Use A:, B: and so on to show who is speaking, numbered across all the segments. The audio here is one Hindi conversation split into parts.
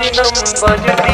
A: Ninam Bajati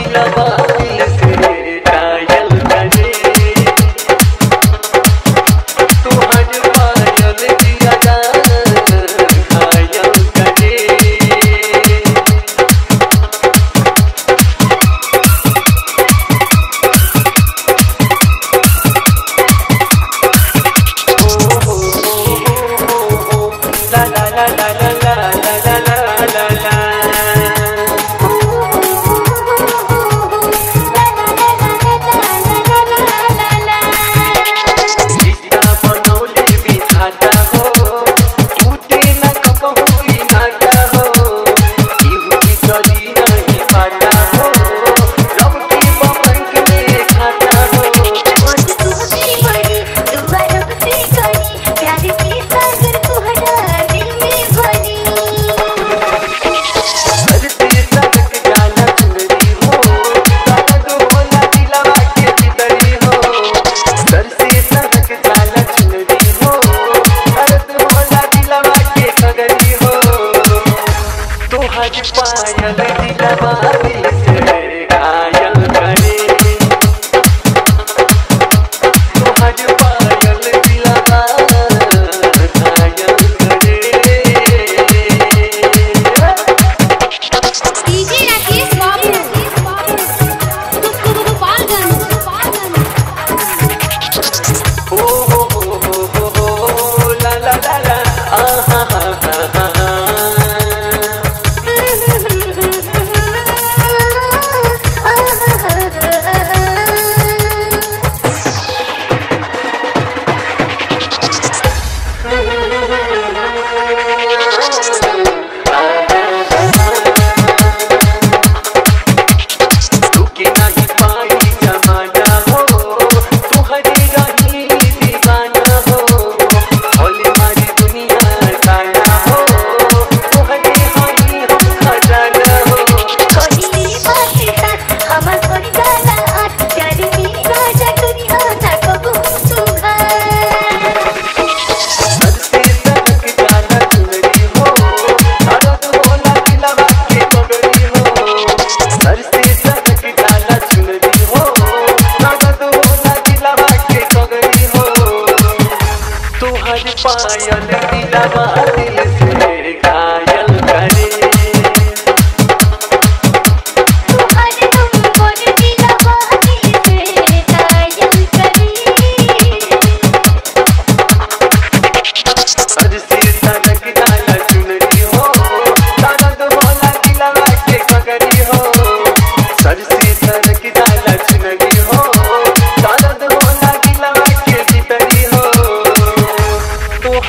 A: तू हज पाया पायल दिलवा दिल से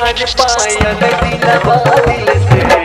A: पाया तो दिल से।